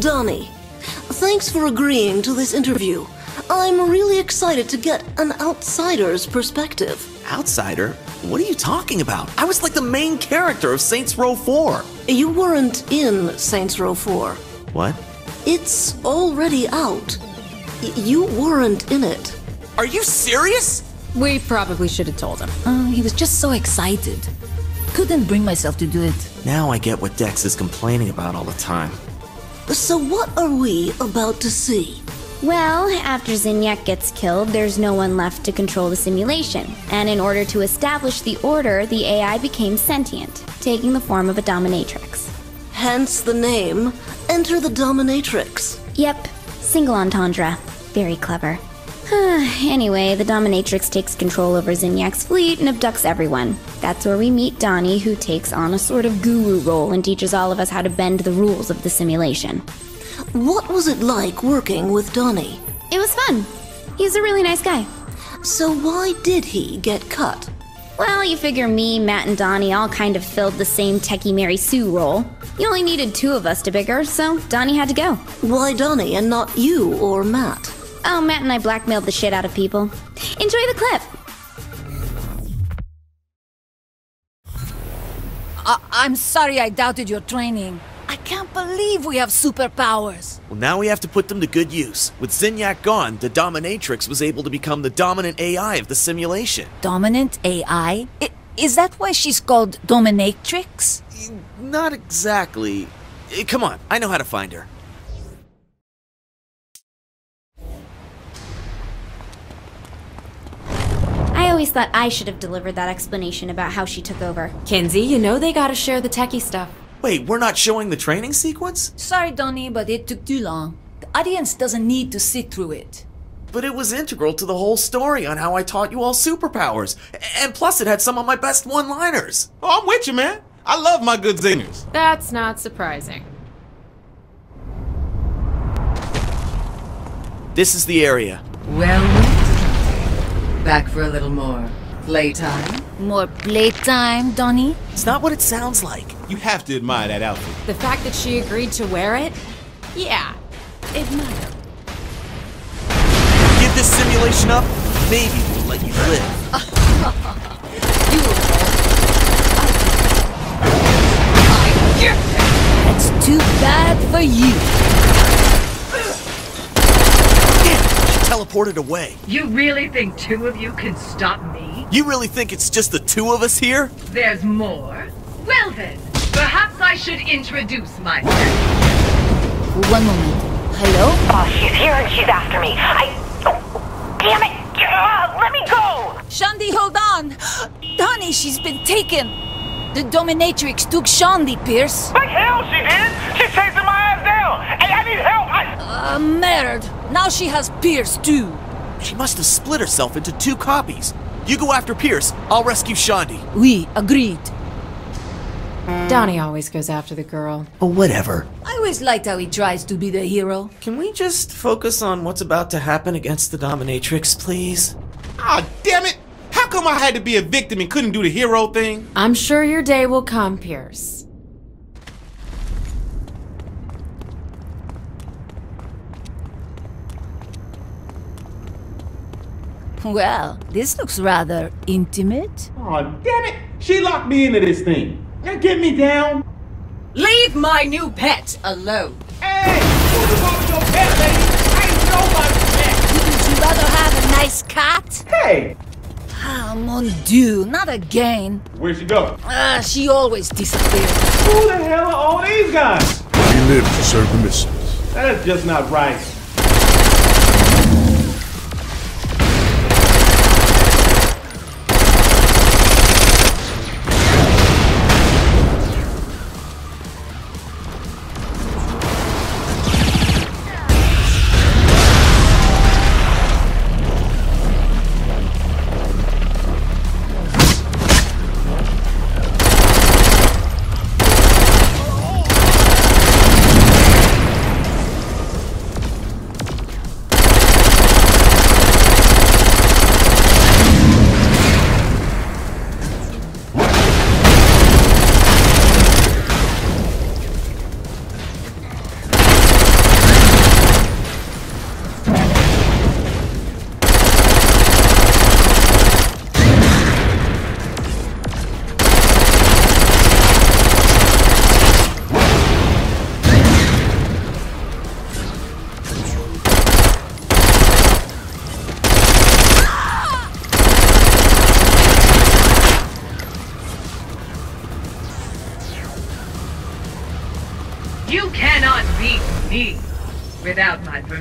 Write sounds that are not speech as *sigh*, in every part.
Donnie, thanks for agreeing to this interview. I'm really excited to get an outsider's perspective. Outsider? What are you talking about? I was like the main character of Saints Row 4. You weren't in Saints Row 4. What? It's already out. Y- you weren't in it. Are you serious? We probably should have told him. Uh, he was just so excited. Couldn't bring myself to do it. Now I get what Dex is complaining about all the time. So, what are we about to see? Well, after Zinyak gets killed, there's no one left to control the simulation. And in order to establish the order, the AI became sentient, taking the form of a dominatrix. Hence the name Enter the Dominatrix. Yep, single entendre. Very clever. *sighs* anyway, the dominatrix takes control over Zinyak's fleet and abducts everyone. That's where we meet Donnie, who takes on a sort of guru role and teaches all of us how to bend the rules of the simulation. What was it like working with Donnie? It was fun. He's a really nice guy. So, why did he get cut? Well, you figure me, Matt, and Donnie all kind of filled the same Techie Mary Sue role. You only needed two of us to her, so Donnie had to go. Why Donnie and not you or Matt? Oh, Matt and I blackmailed the shit out of people. Enjoy the clip. I- I'm sorry I doubted your training. I can't believe we have superpowers. Well, now we have to put them to good use. With Zinyak gone, the Dominatrix was able to become the dominant AI of the simulation. Dominant AI? I- is that why she's called Dominatrix? Not exactly. Eh, Come on, I know how to find her. Always thought I should have delivered that explanation about how she took over. Kinzie, you know they gotta share the techie stuff. Wait, we're not showing the training sequence? Sorry, Donnie, but it took too long. The audience doesn't need to sit through it. But it was integral to the whole story on how I taught you all superpowers. And plus, it had some of my best one liners. Oh, I'm with you, man. I love my good zingers. That's not surprising. This is the area. Well, well. Back for a little more playtime. More playtime, Donnie? It's not what it sounds like. You have to admire that outfit. The fact that she agreed to wear it? Yeah, admire. Give this simulation up, maybe we'll let you live. *laughs* You. That's too bad for you. Damn, she teleported away. You really think two of you can stop me? You really think it's just the two of us here? There's more? Well then, perhaps I should introduce myself. One moment. Hello? Oh, she's here and she's after me. I. Oh, damn it! Uh, let me go! Shaundi, hold on! Donnie, she's been taken! The dominatrix took Shaundi, Pierce. Like hell, she did! She's chasing my ass down! Hey, I need help! I... Uh, merde. Now she has Pierce, too. She must have split herself into two copies. You go after Pierce, I'll rescue Shaundi. We agreed. Donnie always goes after the girl. Oh, whatever. I always liked how he tries to be the hero. Can we just focus on what's about to happen against the Dominatrix, please? Ah, damn it! How come I had to be a victim and couldn't do the hero thing? I'm sure your day will come, Pierce. Well, this looks rather intimate. Oh, damn it! She locked me into this thing. Now get me down. Leave my new pet alone. Hey! Who you want your pet, lady? I ain't nobody's pet. Wouldn't you rather have a nice cat? Hey! Ah, mon dieu, not again. Where'd she go? Ah, she always disappears. Who the hell are all these guys? We live to serve the missiles. That's just not right.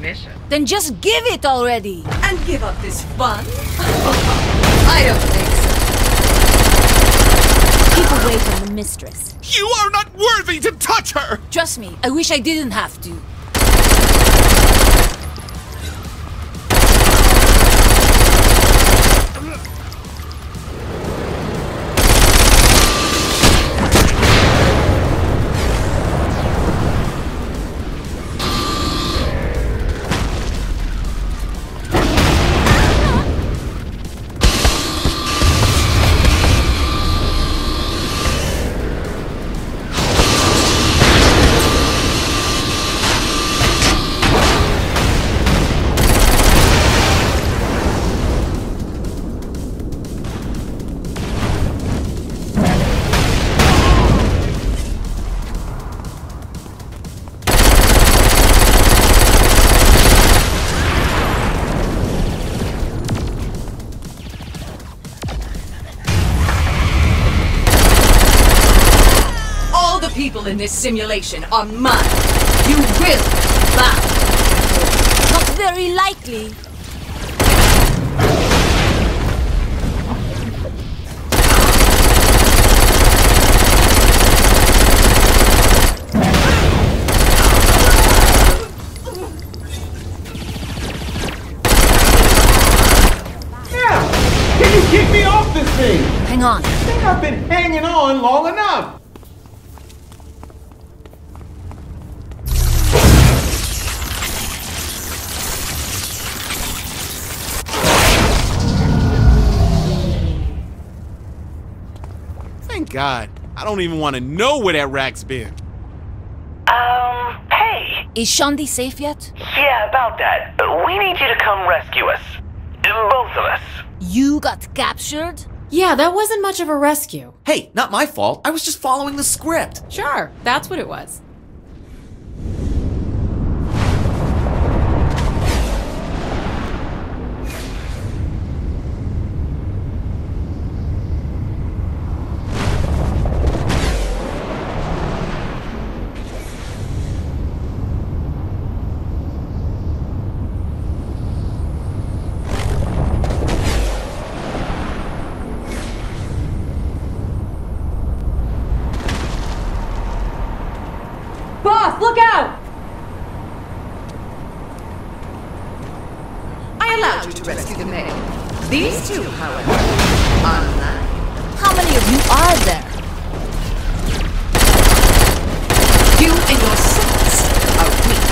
Permission. Then just give it already! And give up this fun? *laughs* I don't think so. Keep away from the mistress. You are not worthy to touch her! Trust me, I wish I didn't have to. People in this simulation are mine. You will bow. Not very likely. Can you kick me off this thing? Hang on. I think I've been hanging on long enough. God. I don't even want to know where that rack's been. Um, hey. Is Shaundi safe yet? Yeah, about that. We need you to come rescue us. Both of us. You got captured? Yeah, that wasn't much of a rescue. Hey, not my fault. I was just following the script. Sure, that's what it was. These two, however, are mine. How many of you are there? You and your sons are weak.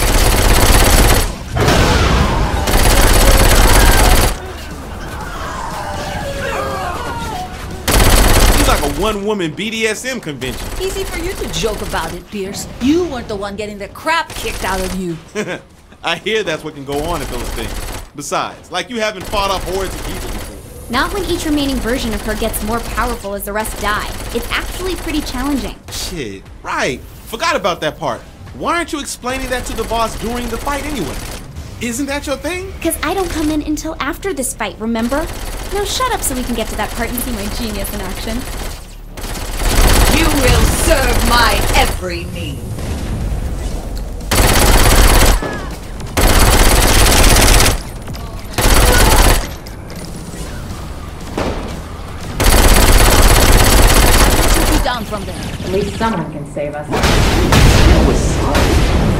Seems like a one-woman BDSM convention. Easy for you to joke about it, Pierce. You weren't the one getting the crap kicked out of you. *laughs* I hear that's what can go on at those things. Besides, like you haven't fought off hordes of people. Not when each remaining version of her gets more powerful as the rest die. It's actually pretty challenging. Shit, right. Forgot about that part. Why aren't you explaining that to the boss during the fight anyway? Isn't that your thing? Because I don't come in until after this fight, remember? Now shut up so we can get to that part and see my genius in action. You will serve my every need. From there. At least someone can save us. Boss,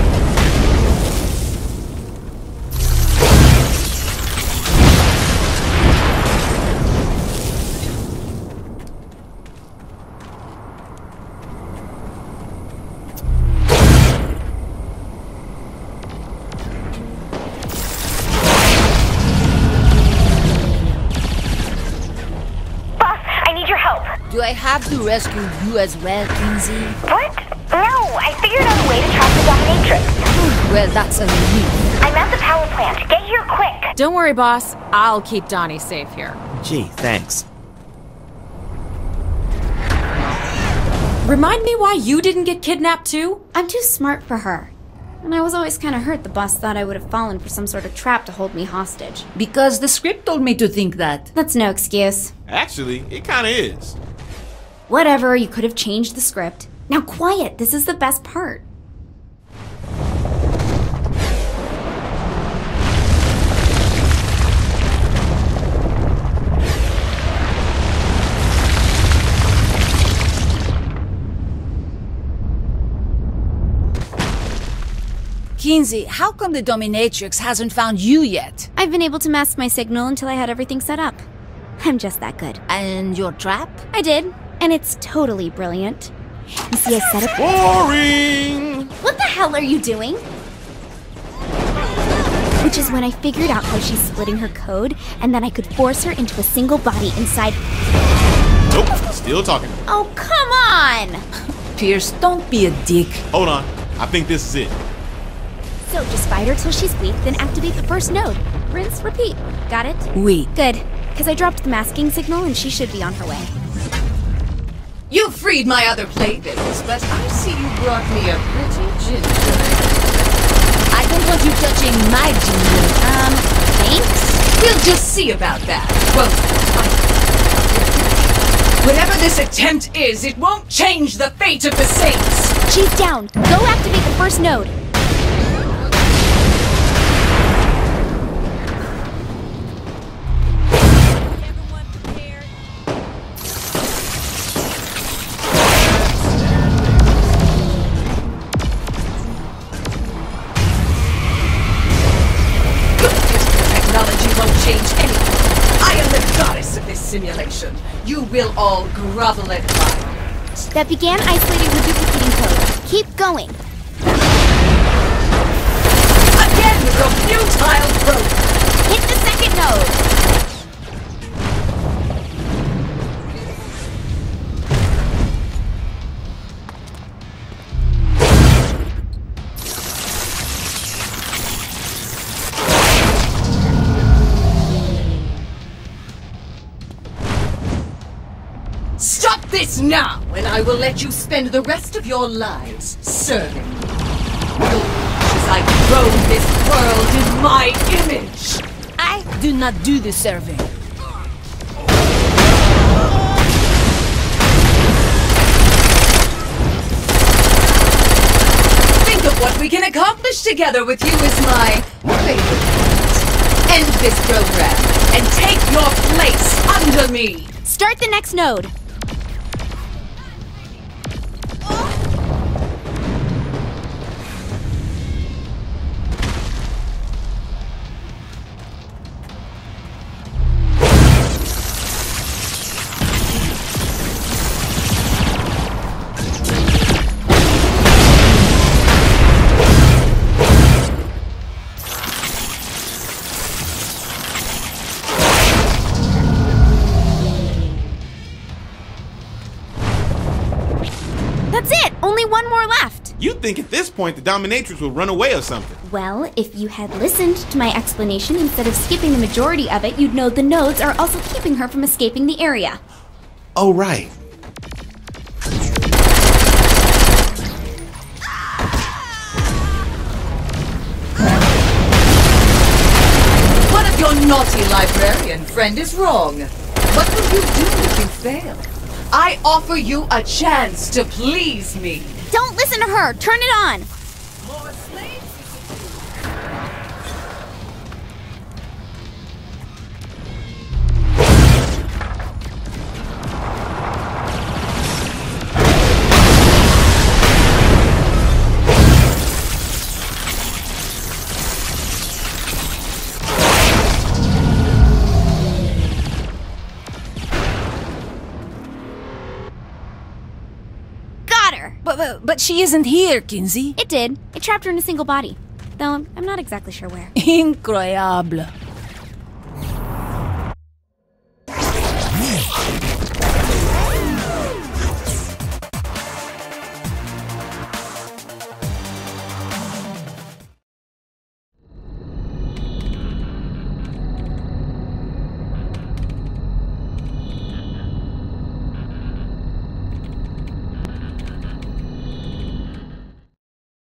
have to rescue you as well, Kinzie? What? No, I figured out a way to track the dominatrix. Hmm, well, that's a relief. I'm at the power plant. Get here quick. Don't worry, boss. I'll keep Donnie safe here. Gee, thanks. Remind me why you didn't get kidnapped too? I'm too smart for her. And I was always kind of hurt the boss thought I would have fallen for some sort of trap to hold me hostage. Because the script told me to think that. That's no excuse. Actually, it kinda is. Whatever, you could have changed the script. Now quiet, this is the best part. Kinzie, how come the dominatrix hasn't found you yet? I've been able to mask my signal until I had everything set up. I'm just that good. And your trap? I did and it's totally brilliant. You see, I set up. *laughs* Boring! What the hell are you doing? Which is when I figured out how she's splitting her code, and then I could force her into a single body inside. Nope, still talking. Oh, come on! Pierce, don't be a dick. Hold on, I think this is it. So just fight her till she's weak, then activate the first node. Rinse, repeat. Got it? Wait. Good, because I dropped the masking signal and she should be on her way. You freed my other playthings, but I see you brought me a pretty ginger. I don't want you touching my ginger. Um, thanks? We'll just see about that, won't we? Whatever this attempt is, it won't change the fate of the Saints! She's down. Go activate the first node. All grovel at my. That began isolating the duplicating code. Keep going. Again with your futile probe! Hit the second node. Now, and I will let you spend the rest of your lives serving me. As I grow this world in my image! I do not do the serving. Think of what we can accomplish together with you as my favorite. End this program and take your place under me! Start the next node. Point the dominatrix will run away or something? Well, if you had listened to my explanation instead of skipping the majority of it, you'd know the nodes are also keeping her from escaping the area. Oh, right. One of your naughty librarian friend is wrong. What will you do if you fail? I offer you a chance to please me. Don't listen to her. Turn it on. But, but she isn't here, Kinzie. It did. It trapped her in a single body. Though I'm not exactly sure where. Incroyable.